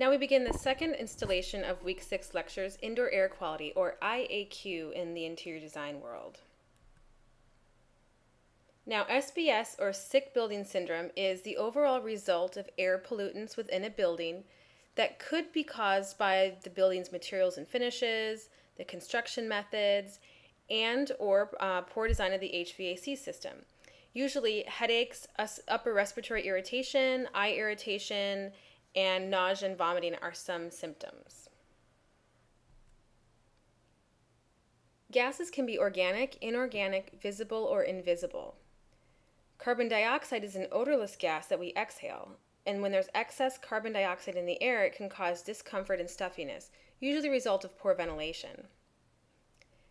Now we begin the second installation of Week 6 lectures, Indoor Air Quality, or IAQ in the interior design world. Now, SBS, or Sick Building Syndrome, is the overall result of air pollutants within a building that could be caused by the building's materials and finishes, the construction methods, and or uh, poor design of the HVAC system. Usually headaches, upper respiratory irritation, eye irritation, and nausea and vomiting are some symptoms. Gases can be organic, inorganic, visible, or invisible. Carbon dioxide is an odorless gas that we exhale, and when there's excess carbon dioxide in the air, it can cause discomfort and stuffiness, usually the result of poor ventilation.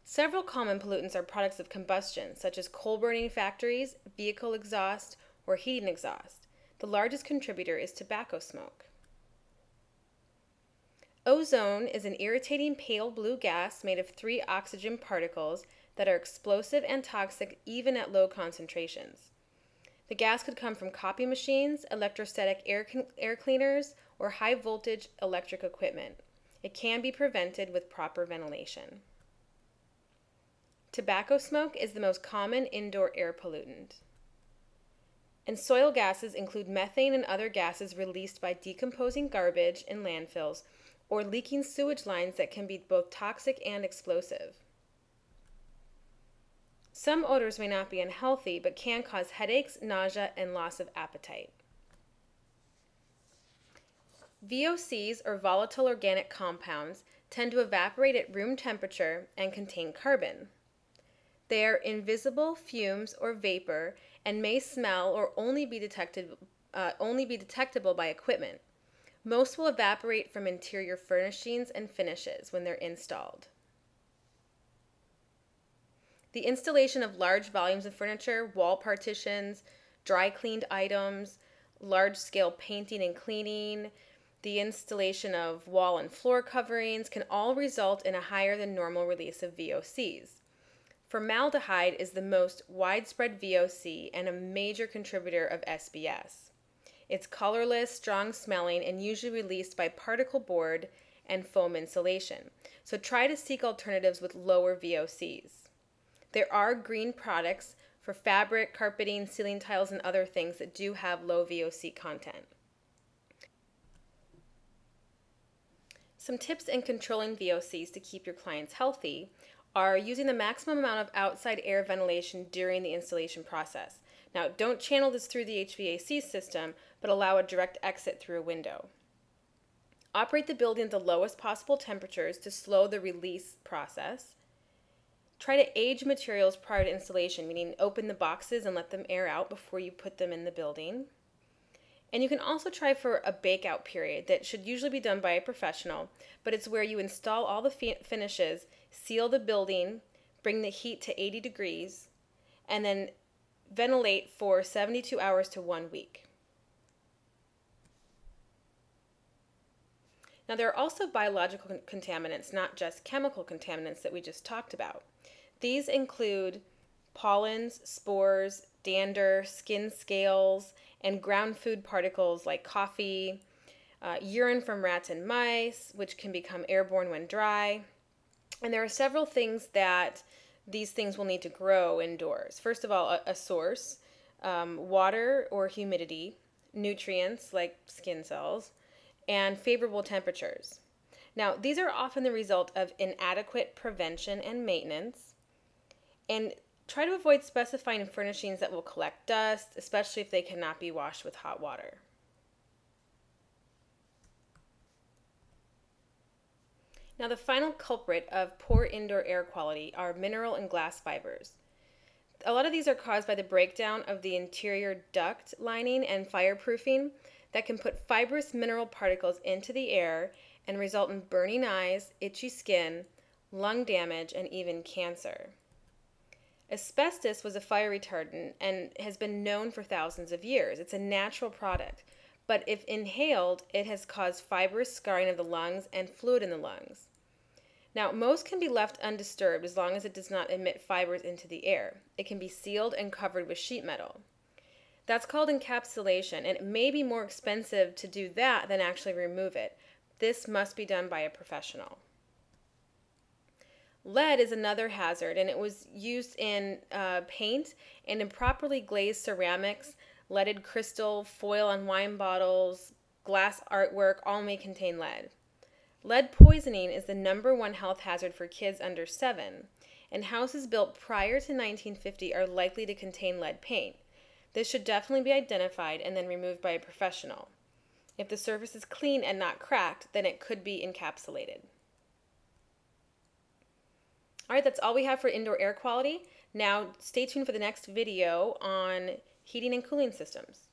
Several common pollutants are products of combustion, such as coal burning factories, vehicle exhaust, or heating exhaust. The largest contributor is tobacco smoke. Ozone is an irritating pale blue gas made of three oxygen particles that are explosive and toxic even at low concentrations. The gas could come from copy machines, electrostatic air, air cleaners, or high voltage electric equipment. It can be prevented with proper ventilation. Tobacco smoke is the most common indoor air pollutant. And soil gases include methane and other gases released by decomposing garbage in landfills or leaking sewage lines that can be both toxic and explosive. Some odors may not be unhealthy, but can cause headaches, nausea, and loss of appetite. VOCs, or volatile organic compounds, tend to evaporate at room temperature and contain carbon. They are invisible fumes or vapor and may smell or only be detected uh, only be detectable by equipment. Most will evaporate from interior furnishings and finishes when they're installed. The installation of large volumes of furniture, wall partitions, dry cleaned items, large scale painting and cleaning, the installation of wall and floor coverings can all result in a higher than normal release of VOCs. Formaldehyde is the most widespread VOC and a major contributor of SBS. It's colorless, strong smelling, and usually released by particle board and foam insulation. So try to seek alternatives with lower VOCs. There are green products for fabric, carpeting, ceiling tiles, and other things that do have low VOC content. Some tips in controlling VOCs to keep your clients healthy are using the maximum amount of outside air ventilation during the installation process. Now, don't channel this through the HVAC system, but allow a direct exit through a window. Operate the building at the lowest possible temperatures to slow the release process. Try to age materials prior to installation, meaning open the boxes and let them air out before you put them in the building. And you can also try for a bake out period that should usually be done by a professional, but it's where you install all the finishes, seal the building, bring the heat to 80 degrees, and then ventilate for 72 hours to one week. Now, there are also biological contaminants, not just chemical contaminants that we just talked about. These include pollens, spores, dander, skin scales, and ground food particles like coffee, uh, urine from rats and mice, which can become airborne when dry. And there are several things that these things will need to grow indoors. First of all, a, a source, um, water or humidity, nutrients like skin cells, and favorable temperatures. Now, these are often the result of inadequate prevention and maintenance. And Try to avoid specifying furnishings that will collect dust, especially if they cannot be washed with hot water. Now the final culprit of poor indoor air quality are mineral and glass fibers. A lot of these are caused by the breakdown of the interior duct lining and fireproofing that can put fibrous mineral particles into the air and result in burning eyes, itchy skin, lung damage, and even cancer. Asbestos was a fire retardant and has been known for thousands of years. It's a natural product, but if inhaled, it has caused fibrous scarring of the lungs and fluid in the lungs. Now, most can be left undisturbed as long as it does not emit fibers into the air. It can be sealed and covered with sheet metal. That's called encapsulation, and it may be more expensive to do that than actually remove it. This must be done by a professional. Lead is another hazard, and it was used in uh, paint and improperly glazed ceramics, leaded crystal, foil on wine bottles, glass artwork all may contain lead. Lead poisoning is the number one health hazard for kids under 7, and houses built prior to 1950 are likely to contain lead paint. This should definitely be identified and then removed by a professional. If the surface is clean and not cracked, then it could be encapsulated. All right, that's all we have for indoor air quality. Now stay tuned for the next video on heating and cooling systems.